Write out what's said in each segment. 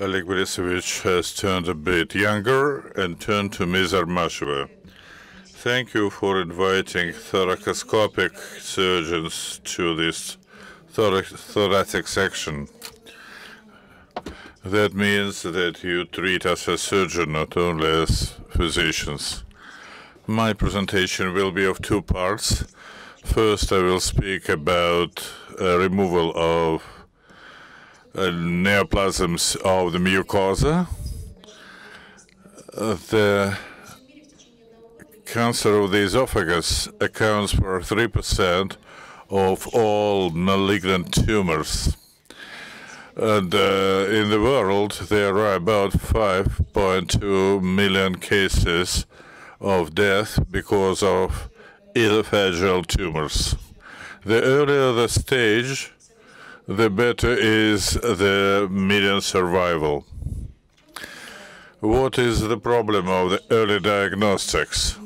Oleg Borisovich has turned a bit younger and turned to Ms. Armasheva. Thank you for inviting thoracoscopic surgeons to this thorac thoracic section. That means that you treat us as surgeons, not only as physicians. My presentation will be of two parts. First, I will speak about uh, removal of neoplasms of the mucosa. Uh, the cancer of the esophagus accounts for 3% of all malignant tumors. And uh, in the world, there are about 5.2 million cases of death because of esophageal tumors. The earlier the stage, the better is the median survival. What is the problem of the early diagnostics?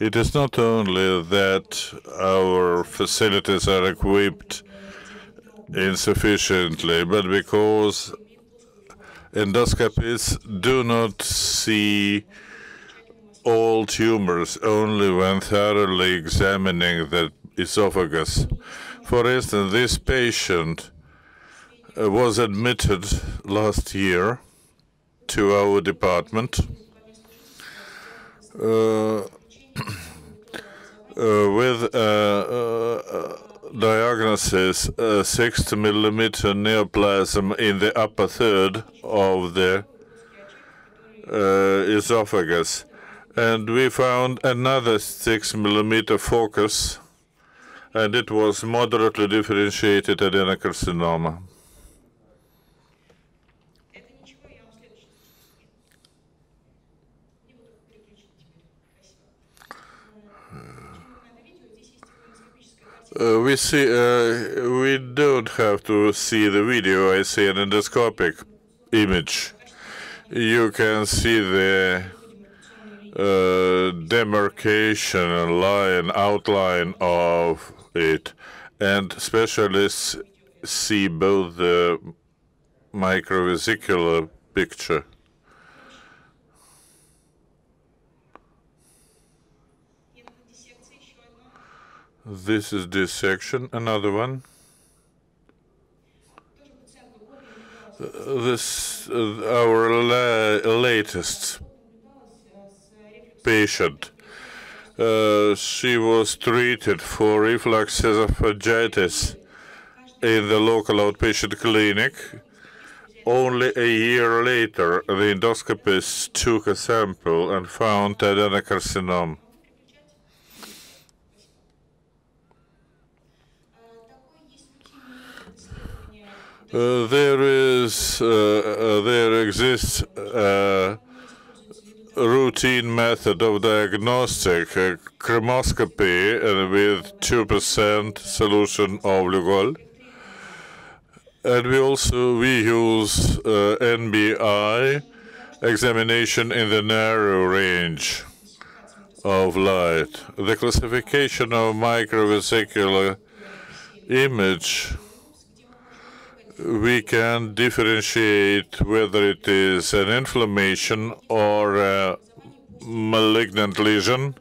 It is not only that our facilities are equipped insufficiently, but because endoscopists do not see all tumors only when thoroughly examining the esophagus. For instance, this patient uh, was admitted last year to our department uh, uh, with a diagnosis 60 millimeter neoplasm in the upper third of the esophagus and we found another 6 millimeter focus, and it was moderately differentiated adenocarcinoma. Uh, we see, uh, we don't have to see the video. I see an endoscopic image. You can see the uh, demarcation line, outline of it, and specialists see both the microvascular picture. This is dissection, another one. This, uh, our la latest patient. Uh, she was treated for reflux esophagitis in the local outpatient clinic. Only a year later, the endoscopist took a sample and found adenocarcinoma. Uh, there is, uh, uh there exists uh, routine method of diagnostic, uh, chromoscopy uh, with 2% solution of Lugol. And we also, we use uh, NBI examination in the narrow range of light. The classification of microvascular image we can differentiate whether it is an inflammation or a malignant lesion.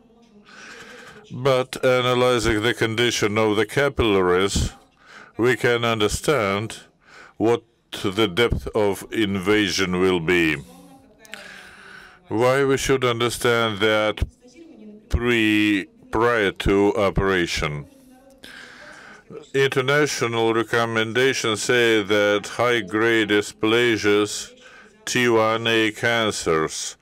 But analyzing the condition of the capillaries, we can understand what the depth of invasion will be. Why we should understand that pre prior to operation. International recommendations say that high-grade dysplasias, T1A cancers,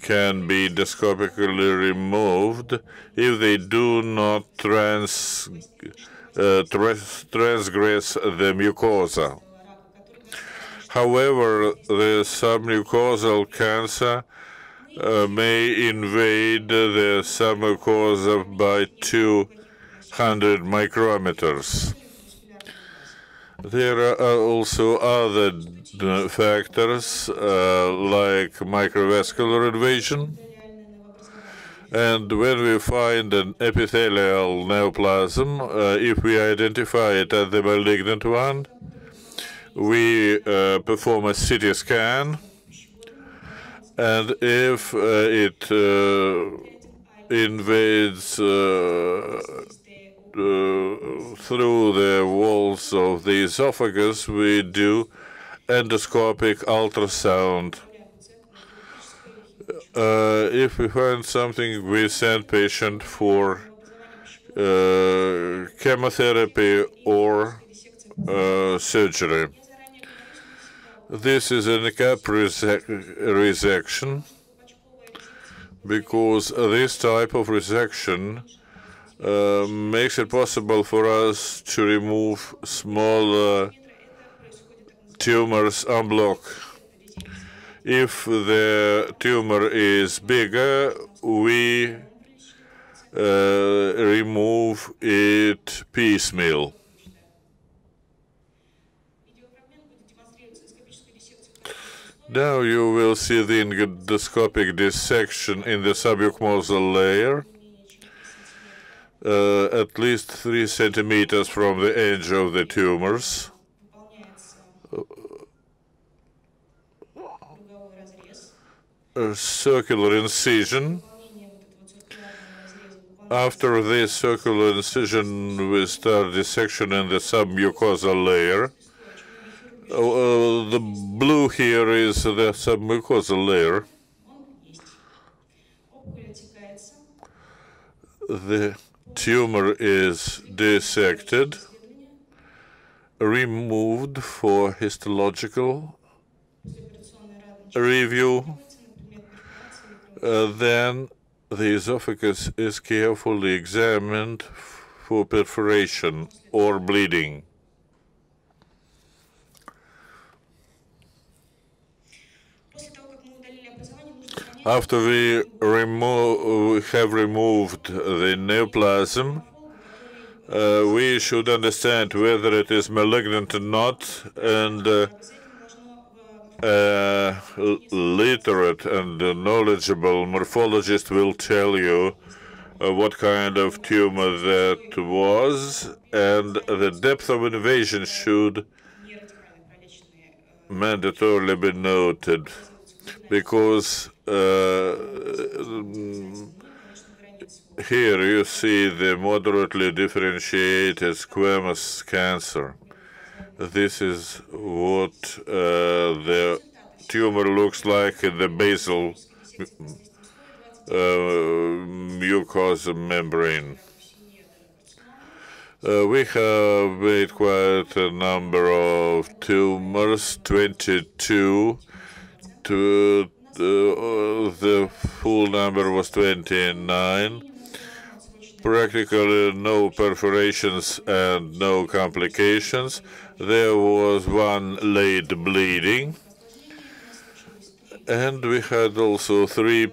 can be endoscopically removed if they do not trans, uh, transgress the mucosa. However, the submucosal cancer uh, may invade the submucosa by two 100 micrometers. There are also other factors uh, like microvascular invasion. And when we find an epithelial neoplasm, uh, if we identify it as the malignant one, we uh, perform a CT scan, and if uh, it uh, invades uh, through the walls of the esophagus, we do endoscopic ultrasound. Uh, if we find something, we send patient for uh, chemotherapy or uh, surgery. This is a cap resection because this type of resection uh, makes it possible for us to remove small tumors en bloc. If the tumor is bigger, we uh, remove it piecemeal. Now you will see the endoscopic dissection in the submucosal layer, uh, at least three centimeters from the edge of the tumors. A circular incision. After this circular incision, we start dissection in the submucosal layer. Uh, the blue here is the submucosal layer. The tumor is dissected, removed for histological review. Uh, then the esophagus is carefully examined for perforation or bleeding. After we remove, have removed the neoplasm, uh, we should understand whether it is malignant or not, and uh, uh, literate and knowledgeable morphologist will tell you uh, what kind of tumor that was, and the depth of invasion should mandatorily be noted because here you see the moderately differentiated squamous cancer. This is what uh, the tumor looks like in the basal uh, mucosal membrane. Uh, we have made quite a number of tumors, 22 to uh, the full number was 29. Practically no perforations and no complications. There was one late bleeding. And we had also three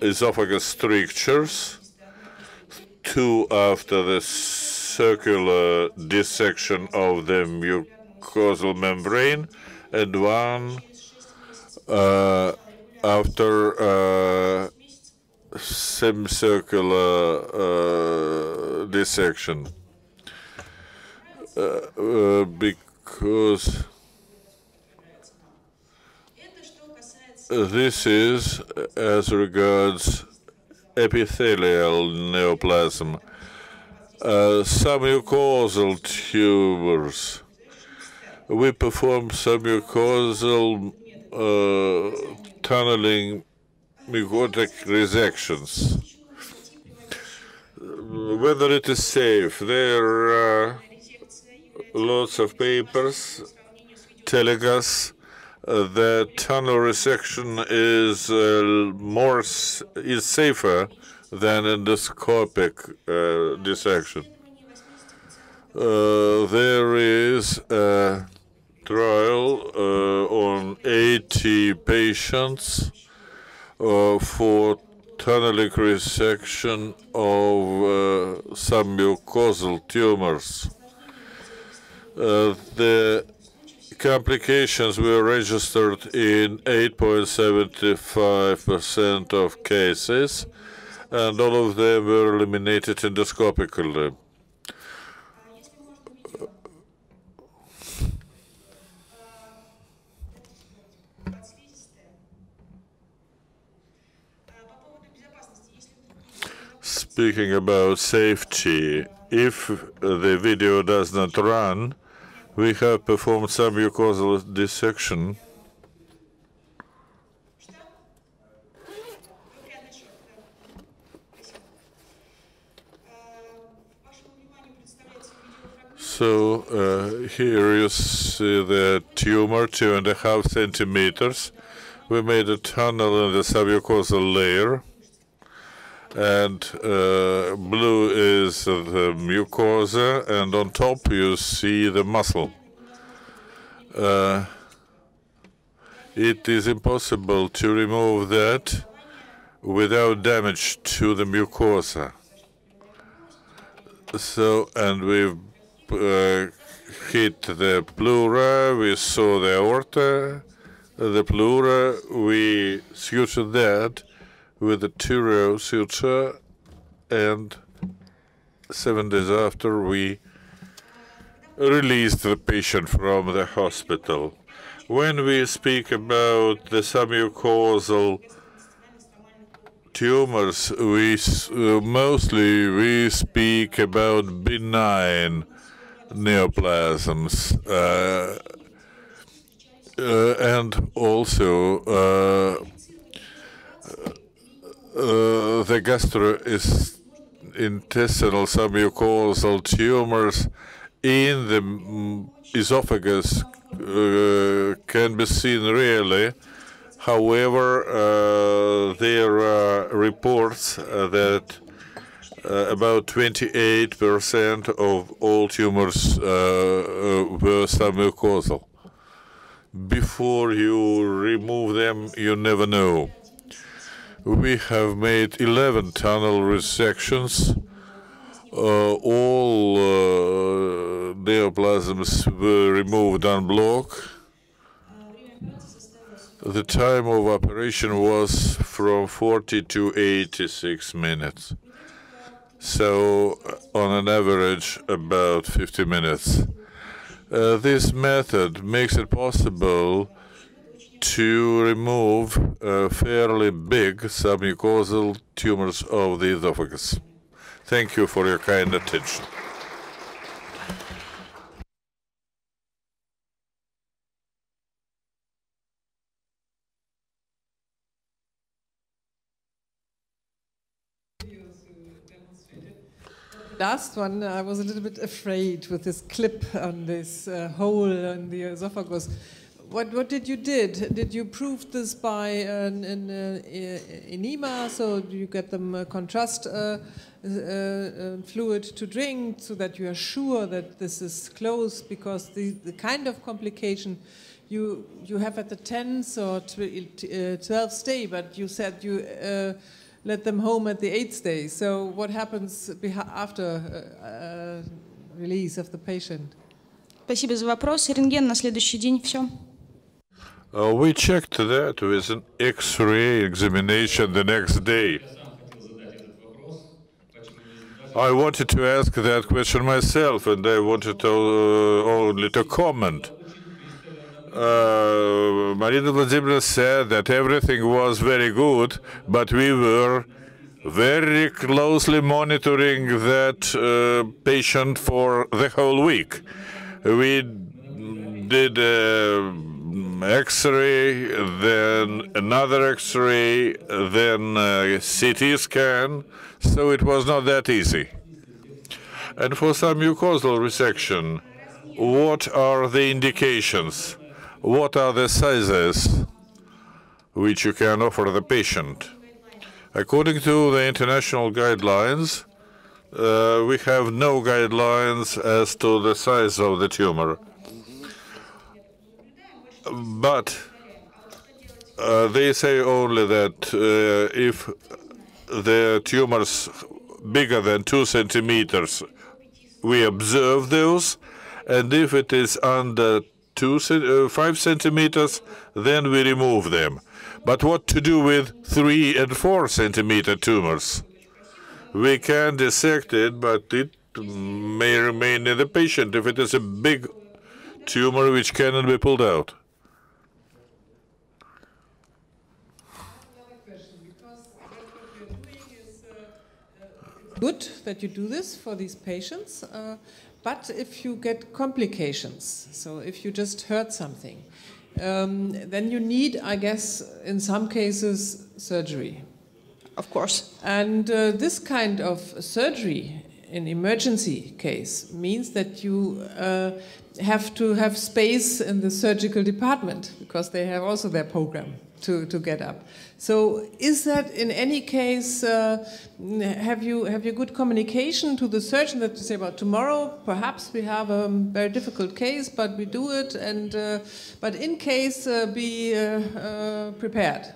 esophagus strictures, two after the circular dissection of the mucosal membrane, and one uh, after uh, semicircular uh, dissection uh, uh, because this is as regards epithelial neoplasm. Uh, submucosal tumors. We perform submucosal uh, tunneling mucotic resections. Whether it is safe, there are lots of papers telling us uh, that tunnel resection is uh, more is safer than endoscopic uh, dissection. Uh, there is a trial uh, on 80 patients uh, for tunneling resection of uh, submucosal tumors. the complications were registered in 8.75% of cases, and all of them were eliminated endoscopically. Speaking about safety. If the video does not run, we have performed submucosal dissection. So uh, here you see the tumor, two and a half centimeters. We made a tunnel in the submucosal layer and uh, blue is the mucosa, and on top you see the muscle. Uh, it is impossible to remove that without damage to the mucosa. So, and we've uh, hit the pleura, we saw the aorta, the pleura, we sutured that, with a two-row suture, and seven days after we released the patient from the hospital. When we speak about the submucosal tumors, we uh, mostly we speak about benign neoplasms. Uh, uh, and also uh, uh, the gastrointestinal submucosal tumors in the esophagus uh, can be seen rarely. However, uh, there are reports uh, that uh, about 28% of all tumors were submucosal. Before you remove them, you never know we have made 11 tunnel resections. Uh, all uh, neoplasms were removed en bloc. The time of operation was from 40 to 86 minutes. So, on an average, about 50 minutes. Uh, this method makes it possible to remove uh, fairly big submucosal tumors of the esophagus. Thank you for your kind attention. last one, I was a little bit afraid with this clip on this uh, hole in the esophagus What, what did you did? Did you prove this by an, an uh, enema? So do you get them uh, contrast uh, uh, uh, fluid to drink so that you are sure that this is close? Because the, the kind of complication you you have at the 10th or 12th day, but you said you let them home at the eighth day. So what happens after release of the patient? Спасибо за вопрос. Рентген на следующий день. Все. Uh, we checked that with an X-ray examination the next day. I wanted to ask that question myself, and I wanted to, uh, only to comment. Uh, Marina Vladimirovna said that everything was very good, but we were very closely monitoring that uh, patient for the whole week. We did uh, X-ray, then another X-ray, then CT scan, so it was not that easy. And for submucosal resection, what are the indications? What are the sizes which you can offer the patient? According to the international guidelines, uh, we have no guidelines as to the size of the tumor. But uh, they say only that uh, if the tumors bigger than two centimeters, we observe those, and if it is under two uh, five centimeters, then we remove them. But what to do with three and four centimeter tumors? We can dissect it, but it may remain in the patient if it is a big tumor which cannot be pulled out. Good that you do this for these patients. Uh, but if you get complications, so if you just hurt something, um, then you need, I guess, in some cases, surgery. Of course. And uh, this kind of surgery in emergency case means that you uh, have to have space in the surgical department because they have also their program to, to get up. So, is that in any case, uh, have you have you good communication to the surgeon that you say about tomorrow? Perhaps we have a very difficult case, but we do it, and uh, but in case, uh, be uh, uh, prepared.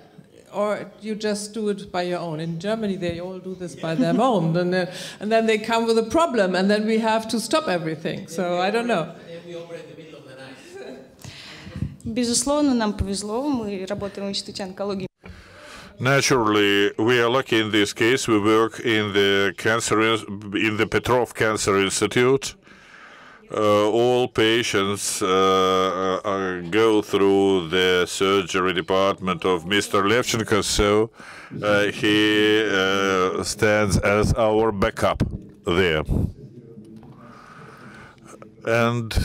Or you just do it by your own. In Germany, they all do this by their own, and, uh, and then they come with a problem, and then we have to stop everything. So I don't know. Безусловно, нам повезло. Мы работаем в Институте онкологии. Naturally, we are lucky in this case. We work in the cancer in the Petrov Cancer Institute. Uh, all patients uh, uh, go through the surgery department of Mr. Levchenko, so uh, he uh, stands as our backup there. And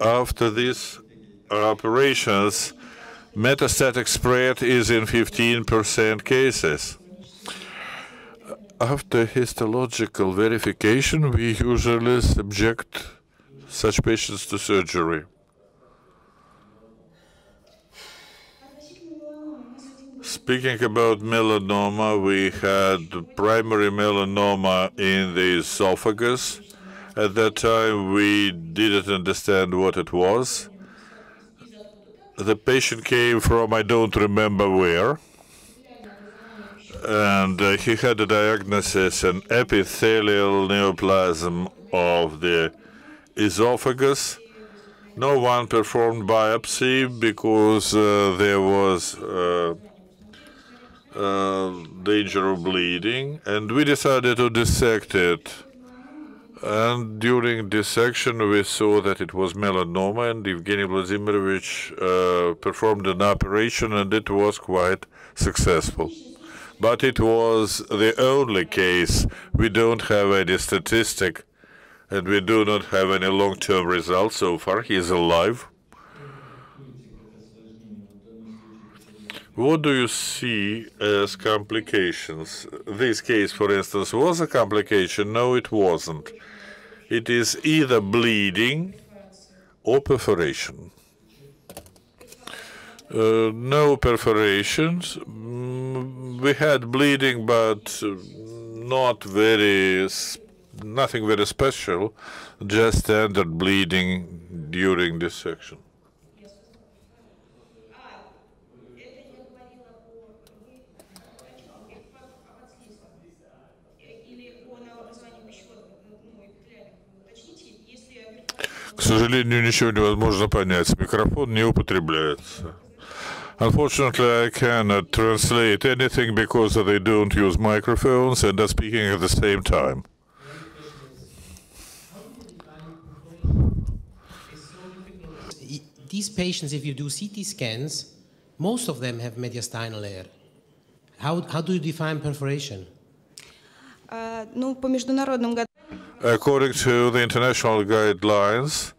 after these operations, metastatic spread is in 15% cases. After histological verification, we usually subject such patients to surgery. Speaking about melanoma, we had primary melanoma in the esophagus. At that time, we didn't understand what it was. The patient came from I don't remember where, and uh, he had a diagnosis an epithelial neoplasm of the esophagus. No one performed biopsy because uh, there was uh, uh, danger of bleeding, and we decided to dissect it. And during this section, we saw that it was melanoma, and Evgeny Vladimirovich uh, performed an operation, and it was quite successful. But it was the only case. We don't have any statistic, and we do not have any long-term results so far. He is alive. What do you see as complications? This case, for instance, was a complication. No, it wasn't. It is either bleeding or perforation. Uh, no perforations. Mm, we had bleeding, but uh, not very, nothing very special, just standard bleeding during dissection. К сожалению, ничего невозможно понять. Микрофон не употребляется. Unfortunately, I cannot translate anything because they don't use microphones and are speaking at the same time. These patients, if you do CT scans, most of them have mediastinal layer. How, how do you define perforation? А, ну, по международным годам According to the international guidelines,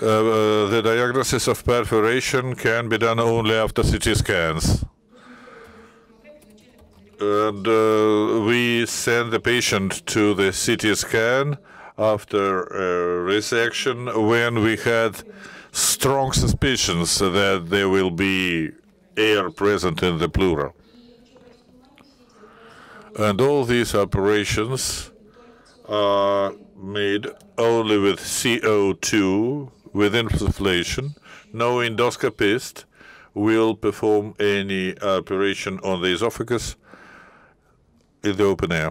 uh, uh, the diagnosis of perforation can be done only after CT scans. And uh, we send the patient to the CT scan after uh, resection when we had strong suspicions that there will be air present in the pleura. And all these operations are made only with CO2 with insufflation. No endoscopist will perform any operation on the esophagus in the open air.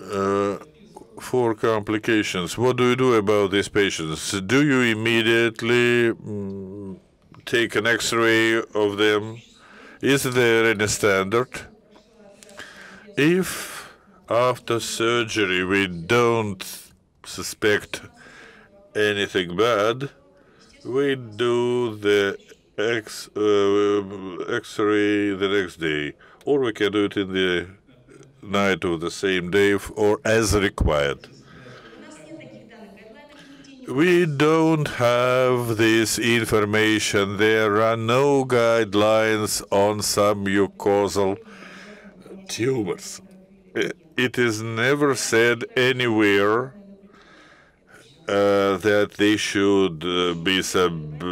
Uh, for complications, what do you do about these patients? Do you immediately mm, take an X-ray of them? Is there any standard? If after surgery we don't suspect anything bad, we do the X, uh, X-ray the next day, or we can do it in the night of the same day or as required. We don't have this information. There are no guidelines on submucosal tumors. It is never said anywhere uh, that they should uh, be sub,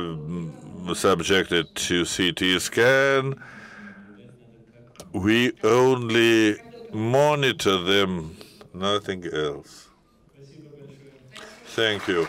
subjected to CT scan. We only monitor them, nothing else. Thank you.